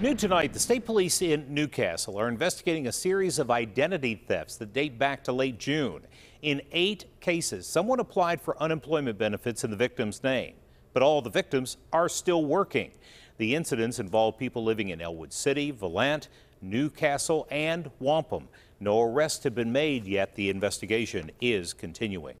New tonight, the state police in New Castle are investigating a series of identity thefts that date back to late June. In eight cases, someone applied for unemployment benefits in the victim's name, but all the victims are still working. The incidents involve people living in Ellwood City, Volant, Newcastle, and Wampum. No arrests have been made yet. The investigation is continuing.